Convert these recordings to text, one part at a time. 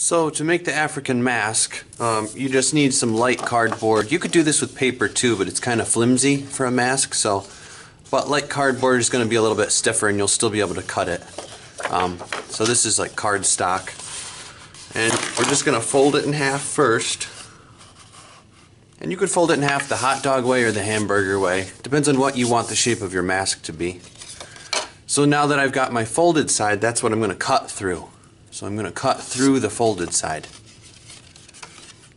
So to make the African mask, um, you just need some light cardboard. You could do this with paper too, but it's kind of flimsy for a mask. So, but light cardboard is going to be a little bit stiffer, and you'll still be able to cut it. Um, so this is like cardstock, and we're just going to fold it in half first. And you could fold it in half the hot dog way or the hamburger way. Depends on what you want the shape of your mask to be. So now that I've got my folded side, that's what I'm going to cut through. So I'm going to cut through the folded side.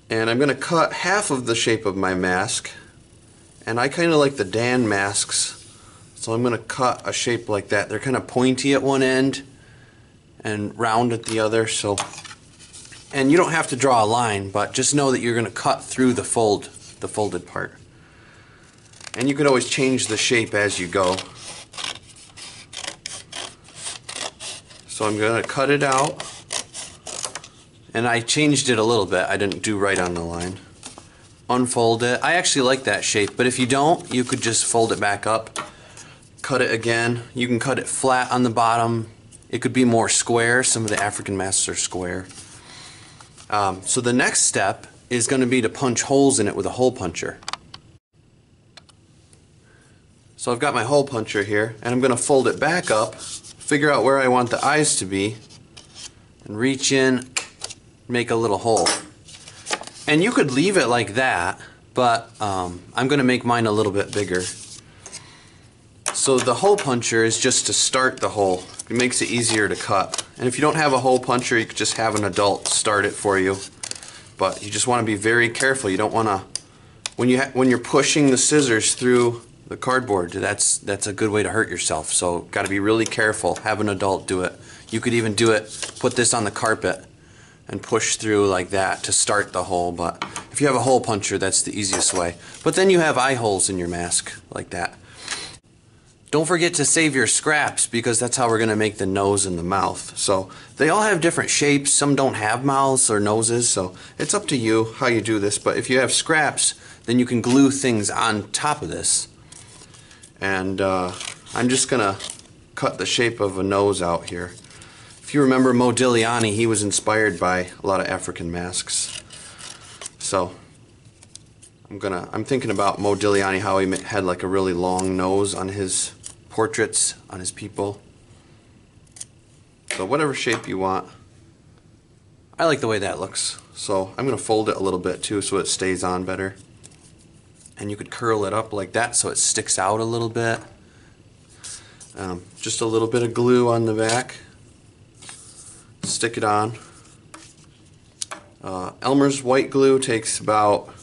And I'm going to cut half of the shape of my mask. And I kind of like the Dan masks. So I'm going to cut a shape like that. They're kind of pointy at one end and round at the other. So, And you don't have to draw a line, but just know that you're going to cut through the fold, the folded part. And you can always change the shape as you go. So I'm going to cut it out. And I changed it a little bit. I didn't do right on the line. Unfold it. I actually like that shape, but if you don't, you could just fold it back up. Cut it again. You can cut it flat on the bottom. It could be more square. Some of the African masks are square. Um, so the next step is going to be to punch holes in it with a hole puncher. So I've got my hole puncher here, and I'm going to fold it back up figure out where I want the eyes to be and reach in make a little hole. And you could leave it like that but um, I'm gonna make mine a little bit bigger. So the hole puncher is just to start the hole. It makes it easier to cut. And if you don't have a hole puncher you could just have an adult start it for you. But you just want to be very careful. You don't want to when you when you're pushing the scissors through the cardboard. That's that's a good way to hurt yourself. So got to be really careful. Have an adult do it. You could even do it. Put this on the carpet and push through like that to start the hole. But if you have a hole puncher, that's the easiest way. But then you have eye holes in your mask like that. Don't forget to save your scraps because that's how we're going to make the nose and the mouth. So they all have different shapes. Some don't have mouths or noses. So it's up to you how you do this. But if you have scraps, then you can glue things on top of this and uh, I'm just gonna cut the shape of a nose out here. If you remember Modigliani, he was inspired by a lot of African masks. So I'm gonna I'm thinking about Modigliani how he had like a really long nose on his portraits on his people. So whatever shape you want. I like the way that looks. So I'm gonna fold it a little bit too so it stays on better and you could curl it up like that so it sticks out a little bit. Um, just a little bit of glue on the back. Stick it on. Uh, Elmer's white glue takes about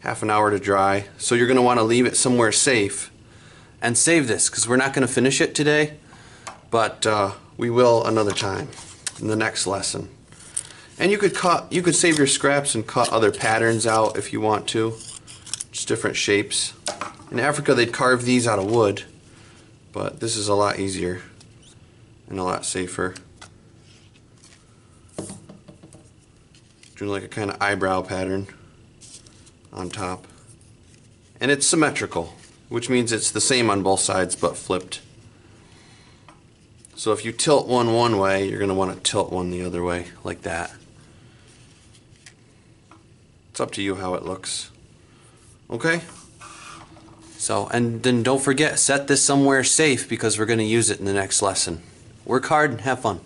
half an hour to dry, so you're going to want to leave it somewhere safe and save this because we're not going to finish it today, but uh, we will another time in the next lesson. And you could cut, you could save your scraps and cut other patterns out if you want to different shapes. In Africa they'd carve these out of wood, but this is a lot easier and a lot safer. Doing like a kind of eyebrow pattern on top. And it's symmetrical, which means it's the same on both sides but flipped. So if you tilt one one way, you're going to want to tilt one the other way, like that. It's up to you how it looks. Okay? So, and then don't forget, set this somewhere safe because we're going to use it in the next lesson. Work hard and have fun.